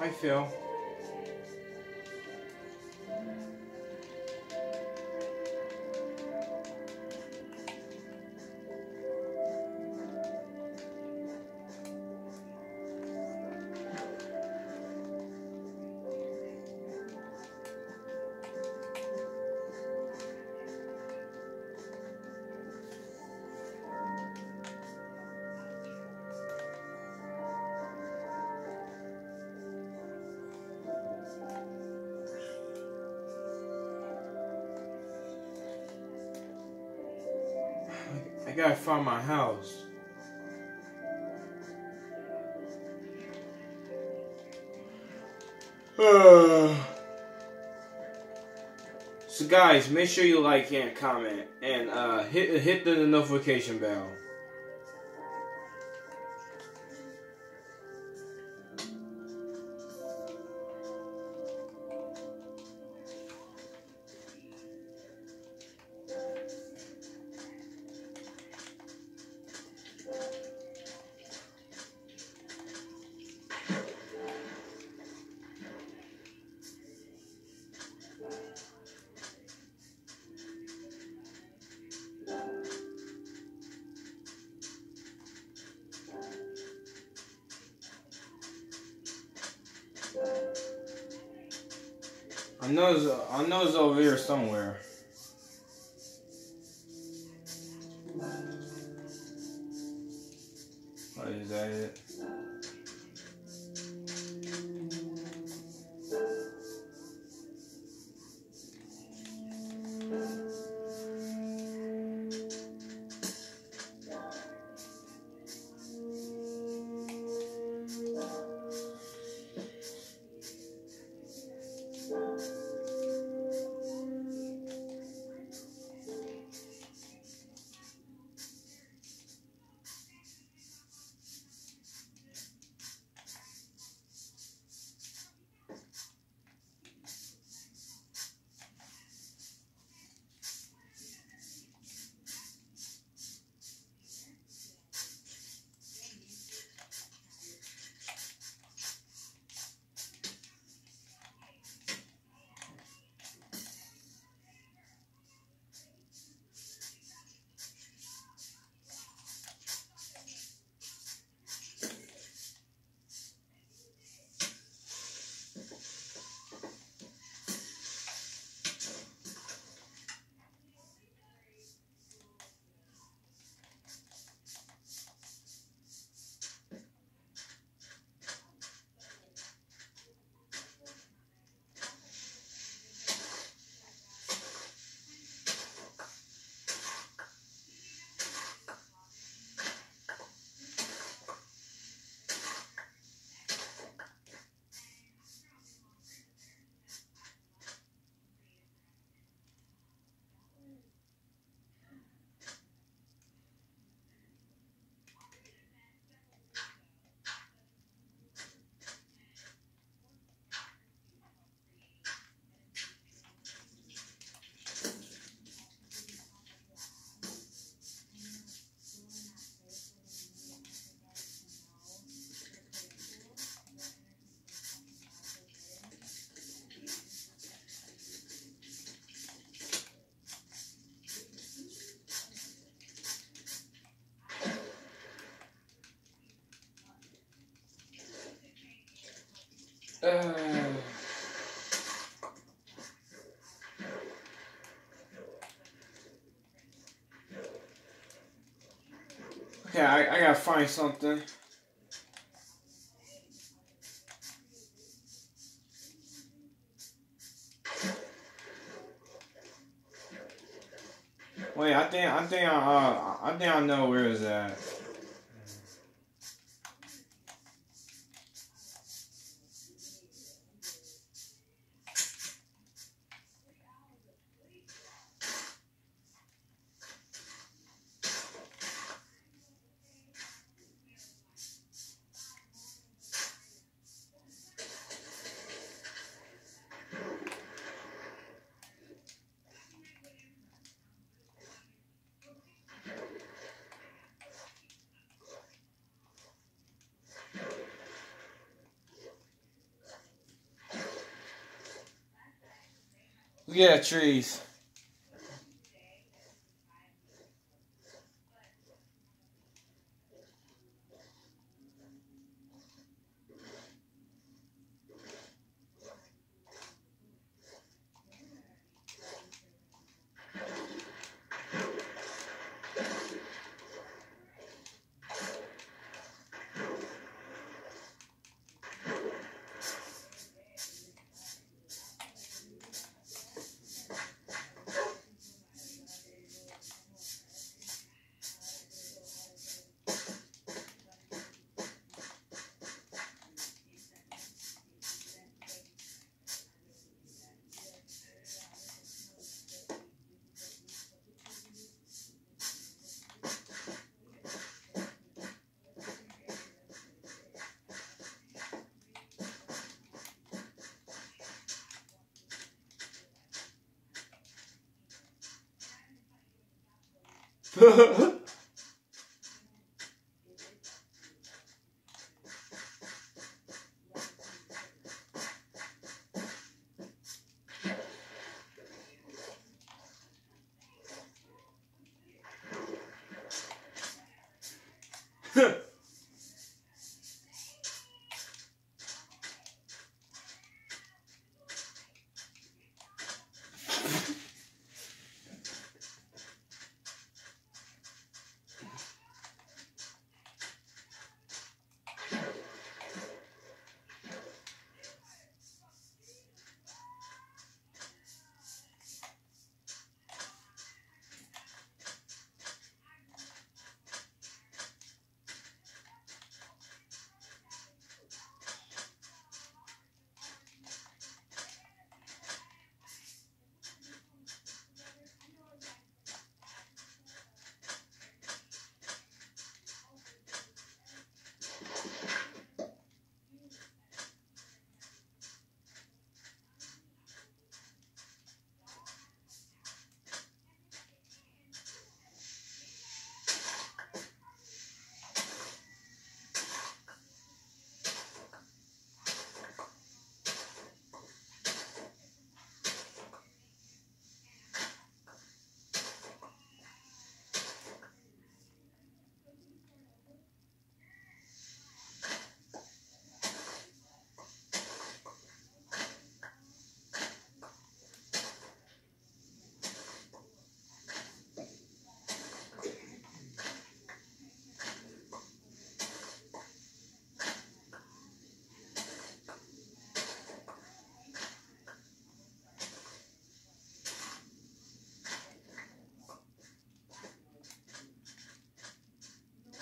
I feel. I gotta my house. so guys, make sure you like and comment and uh, hit hit the notification bell. I know it's, I know it's over here somewhere. What is that it? Okay, I, I gotta find something. Wait, I think I think I uh, I think I know where it's at. Yeah, trees. Huh.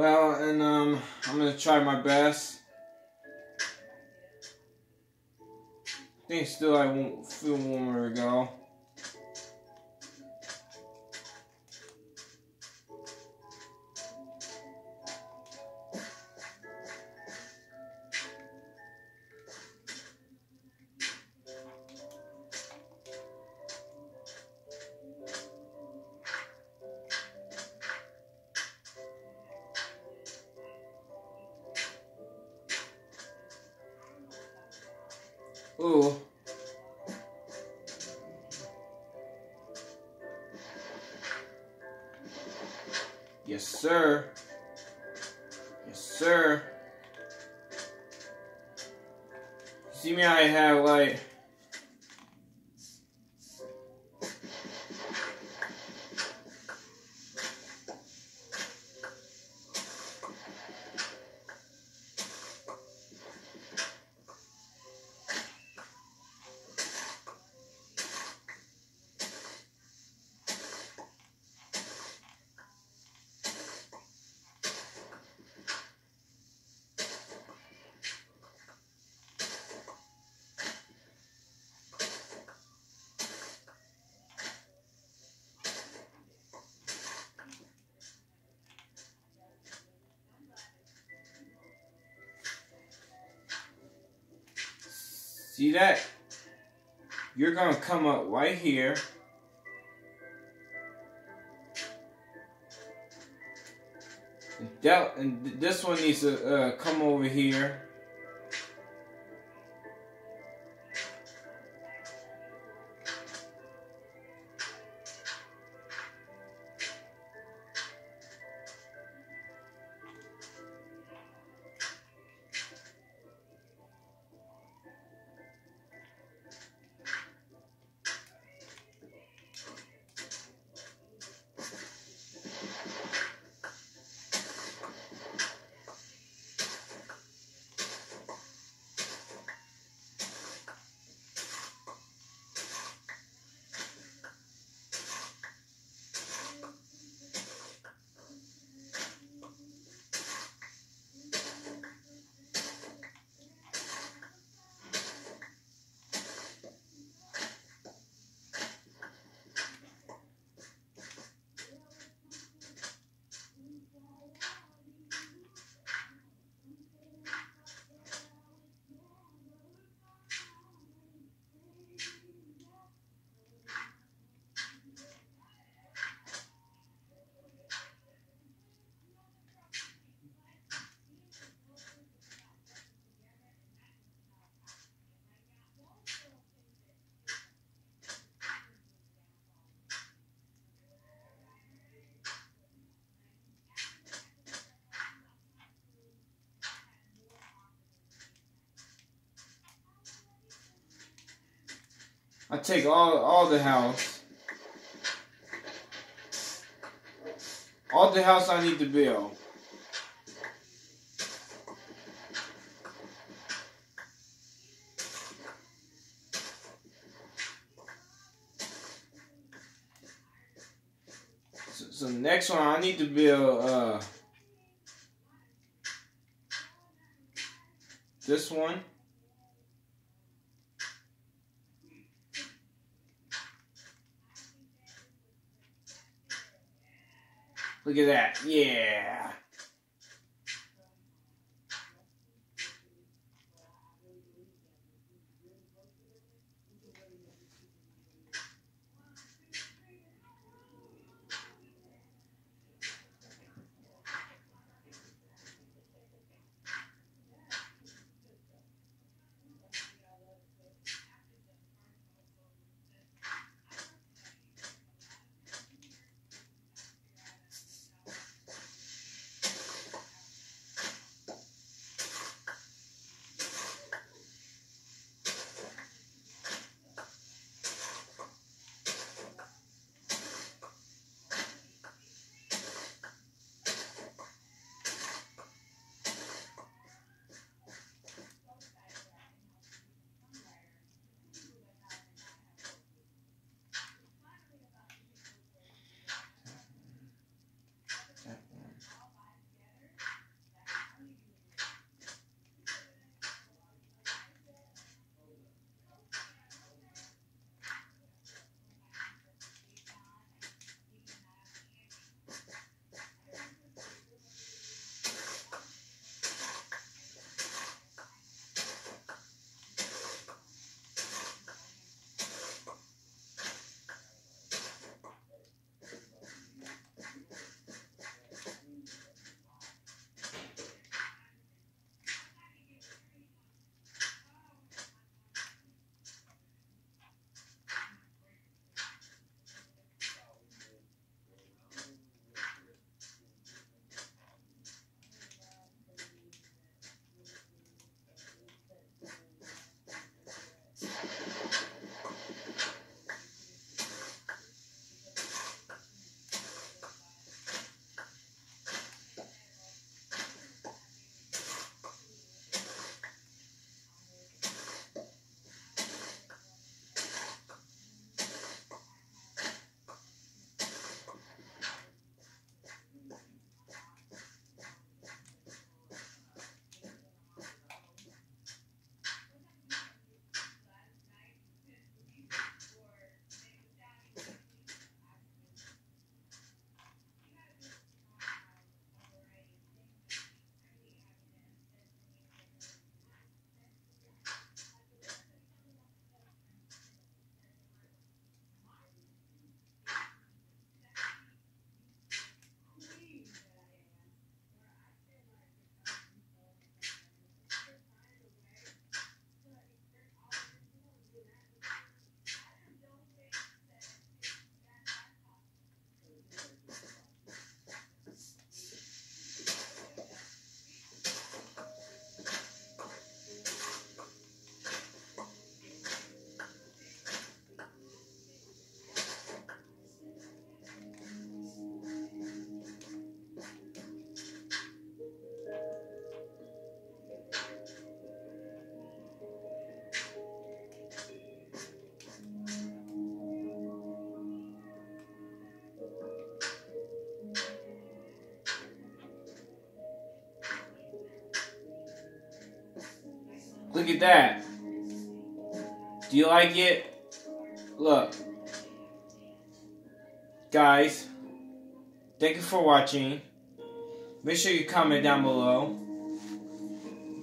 Well, and um, I'm gonna try my best. I think still I won't feel warmer to go. Ooh. Yes, sir. Yes, sir. See me, I have like. See that? You're gonna come up right here. That and this one needs to uh, come over here. I take all all the house. All the house I need to build. So, so next one I need to build uh this one. Look at that. Yeah. Look at that. Do you like it? Look. Guys, thank you for watching. Make sure you comment down below.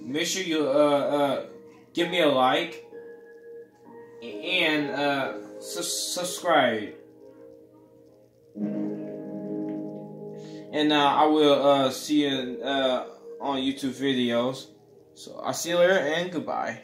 Make sure you uh, uh, give me a like and uh, su subscribe. And uh, I will uh, see you uh, on YouTube videos. So I'll see you later and goodbye.